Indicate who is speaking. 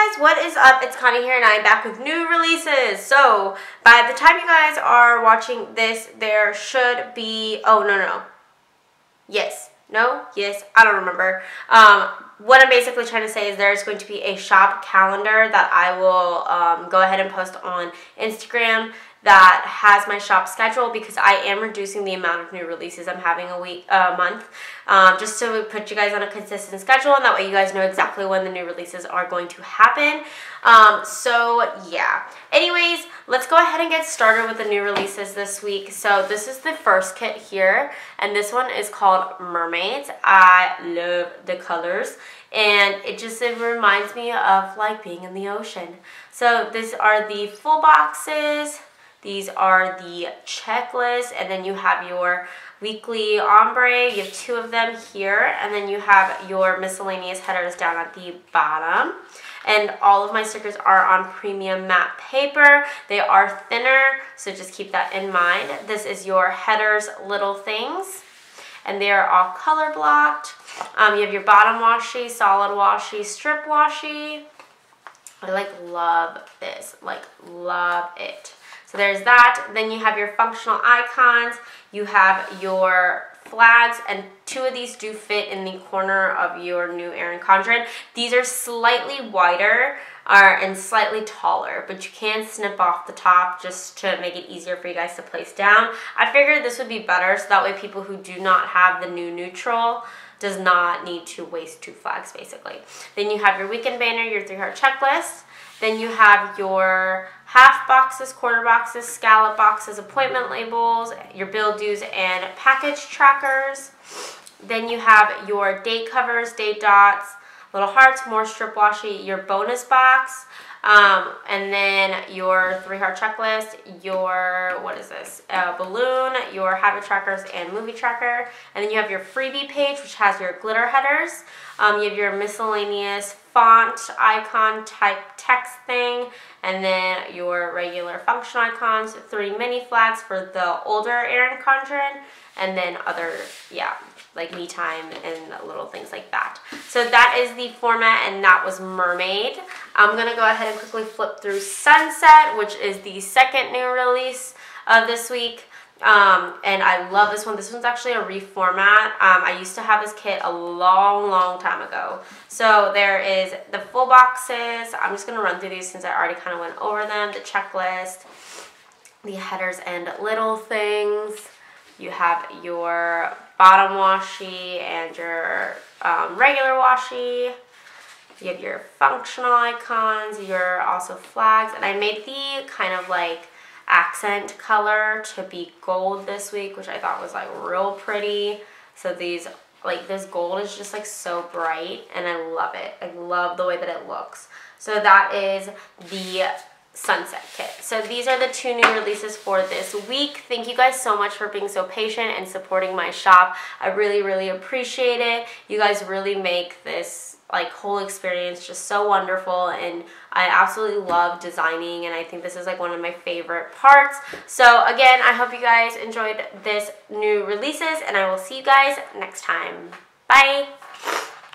Speaker 1: guys, what is up? It's Conny here and I'm back with new releases. So, by the time you guys are watching this, there should be, oh, no, no, yes, no, yes, I don't remember. Um, what I'm basically trying to say is there's going to be a shop calendar that I will um, go ahead and post on Instagram that has my shop schedule because I am reducing the amount of new releases I'm having a week, a uh, month, um, just to put you guys on a consistent schedule, and that way you guys know exactly when the new releases are going to happen. Um, so yeah. Anyways, let's go ahead and get started with the new releases this week. So this is the first kit here, and this one is called Mermaids. I love the colors and it just it reminds me of like being in the ocean. So these are the full boxes. These are the checklists, and then you have your weekly ombre. You have two of them here, and then you have your miscellaneous headers down at the bottom. And all of my stickers are on premium matte paper. They are thinner, so just keep that in mind. This is your headers little things, and they are all color blocked. Um, you have your bottom washi, solid washi, strip washi. I like love this, like love it. So there's that. Then you have your functional icons. You have your flags and two of these do fit in the corner of your new Erin Condren. These are slightly wider uh, and slightly taller, but you can snip off the top just to make it easier for you guys to place down. I figured this would be better so that way people who do not have the new neutral does not need to waste two flags basically. Then you have your weekend banner, your three heart checklist. Then you have your half boxes, quarter boxes, scallop boxes, appointment labels, your bill dues, and package trackers. Then you have your date covers, date dots, little hearts, more strip washi, your bonus box, um, and then your three heart checklist, your, what is this, uh, balloon, your habit trackers, and movie tracker. And then you have your freebie page, which has your glitter headers. Um, you have your miscellaneous font icon type text thing, and then your regular function icons, three mini flags for the older Erin Condren, and then other, yeah, like me time and little things like that. So that is the format and that was Mermaid. I'm gonna go ahead and quickly flip through Sunset, which is the second new release of this week. Um, and I love this one. This one's actually a reformat. Um, I used to have this kit a long, long time ago. So there is the full boxes. I'm just to run through these since I already kind of went over them. The checklist, the headers and little things. You have your bottom washi and your um, regular washi. You have your functional icons, your also flags. And I made the kind of like accent color to be gold this week, which I thought was like real pretty. So these, like this gold is just like so bright and I love it. I love the way that it looks. So that is the Sunset Kit. So these are the two new releases for this week. Thank you guys so much for being so patient and supporting my shop. I really, really appreciate it. You guys really make this like whole experience just so wonderful and I absolutely love designing and I think this is like one of my favorite parts. So again, I hope you guys enjoyed this new releases and I will see you guys next time. Bye!